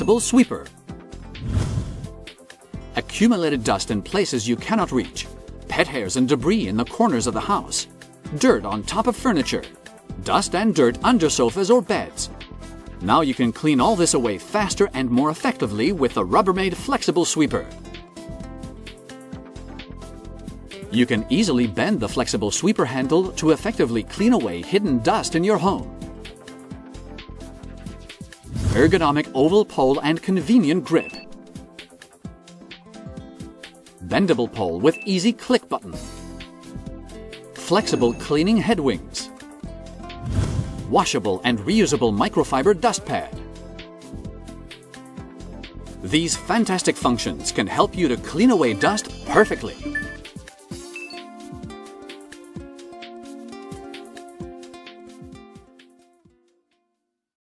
flexible sweeper. Accumulated dust in places you cannot reach. Pet hairs and debris in the corners of the house. Dirt on top of furniture. Dust and dirt under sofas or beds. Now you can clean all this away faster and more effectively with the Rubbermaid Flexible Sweeper. You can easily bend the flexible sweeper handle to effectively clean away hidden dust in your home. Ergonomic oval pole and convenient grip. Bendable pole with easy click button. Flexible cleaning head wings. Washable and reusable microfiber dust pad. These fantastic functions can help you to clean away dust perfectly.